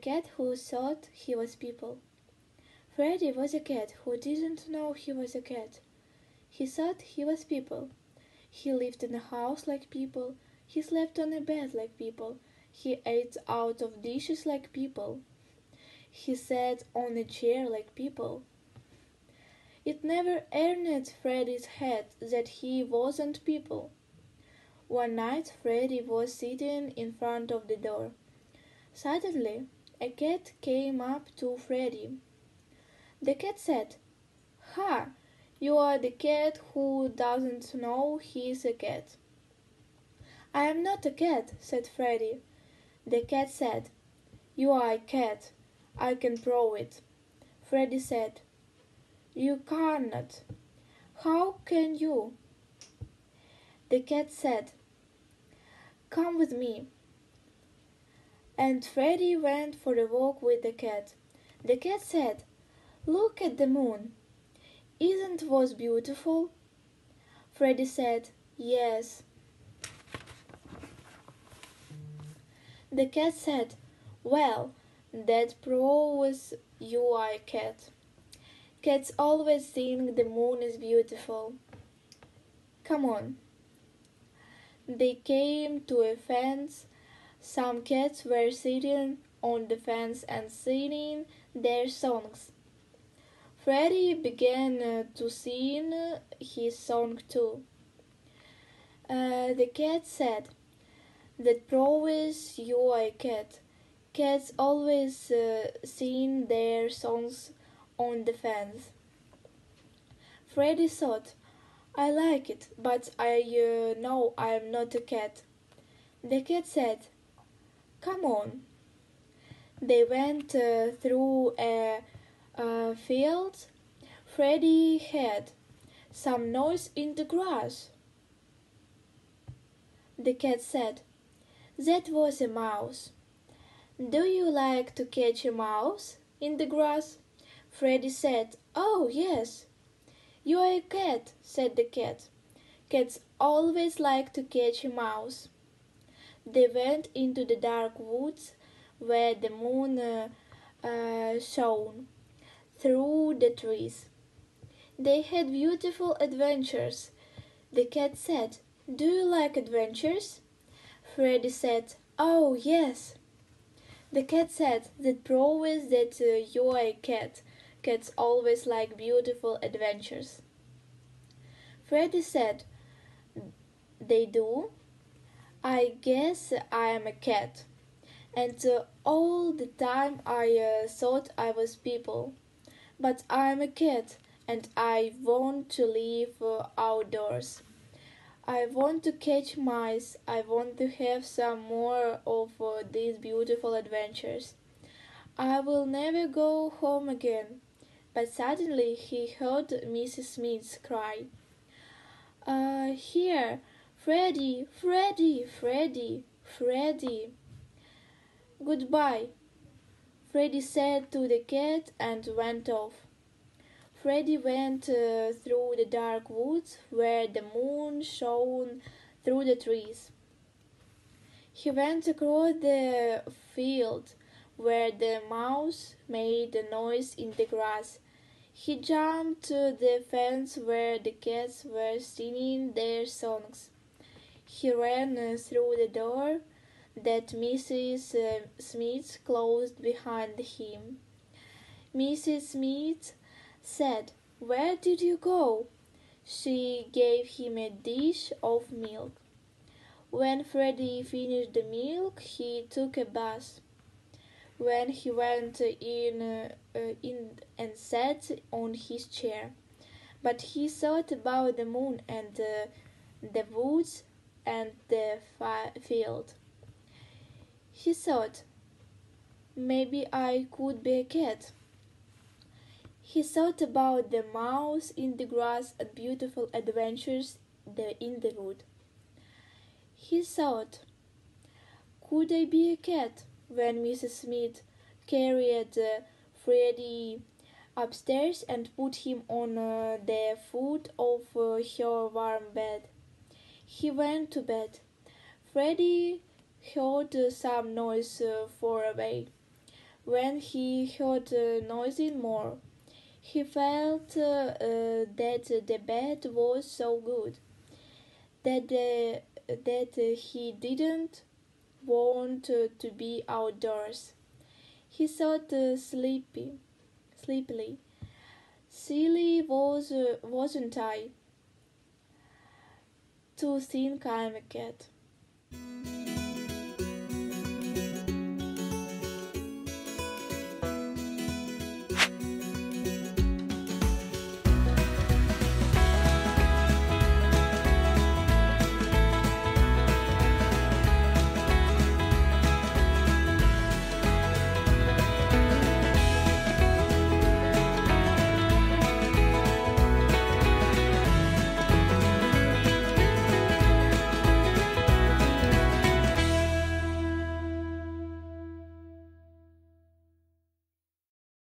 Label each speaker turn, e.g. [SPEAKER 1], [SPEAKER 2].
[SPEAKER 1] Cat who thought he was people. Freddy was a cat who didn't know he was a cat. He thought he was people. He lived in a house like people. He slept on a bed like people. He ate out of dishes like people. He sat on a chair like people. It never entered Freddy's head that he wasn't people. One night Freddy was sitting in front of the door. Suddenly, a cat came up to Freddy. The cat said, Ha! You are the cat who doesn't know he's a cat. I am not a cat, said Freddy. The cat said, You are a cat. I can prove it. Freddy said, You cannot. How can you? The cat said, Come with me. And Freddy went for a walk with the cat. The cat said, Look at the moon. Isn't was beautiful? Freddy said, Yes. The cat said, Well, that proves you are a cat. Cats always think the moon is beautiful. Come on. They came to a fence. Some cats were sitting on the fence and singing their songs. Freddy began uh, to sing his song too. Uh, the cat said, That proves you a cat. Cats always uh, sing their songs on the fence. Freddy thought, I like it, but I uh, know I am not a cat. The cat said, Come on. They went uh, through a, a field. Freddy heard some noise in the grass. The cat said, That was a mouse. Do you like to catch a mouse in the grass? Freddy said, Oh, yes. You are a cat, said the cat. Cats always like to catch a mouse. They went into the dark woods where the moon uh, uh, shone through the trees. They had beautiful adventures. The cat said, Do you like adventures? Freddy said, Oh, yes. The cat said, That proves that uh, you are a cat. Cats always like beautiful adventures. Freddy said, They do? I guess I am a cat. And uh, all the time I uh, thought I was people. But I am a cat and I want to live uh, outdoors. I want to catch mice. I want to have some more of uh, these beautiful adventures. I will never go home again. But suddenly he heard Mrs. Smith's cry. Uh, here, Freddy, Freddy, Freddy, Freddy. Goodbye, Freddy said to the cat and went off. Freddy went uh, through the dark woods where the moon shone through the trees. He went across the field where the mouse made a noise in the grass. He jumped to the fence where the cats were singing their songs. He ran uh, through the door that Mrs. Uh, Smith closed behind him. Mrs. Smith said, Where did you go? She gave him a dish of milk. When Freddy finished the milk, he took a bath. When he went in, uh, uh, in and sat on his chair, but he thought about the moon and uh, the woods and the field. He thought, maybe I could be a cat. He thought about the mouse in the grass and beautiful adventures in the wood. He thought, could I be a cat when Mrs. Smith carried uh, Freddy upstairs and put him on uh, the foot of uh, her warm bed? He went to bed. Freddy heard some noise far away. when he heard uh, nothing more. He felt uh, that the bed was so good that the, that he didn't want to be outdoors. He thought sleepy, sleepily. Silly was wasn't I? To think I'm a cat.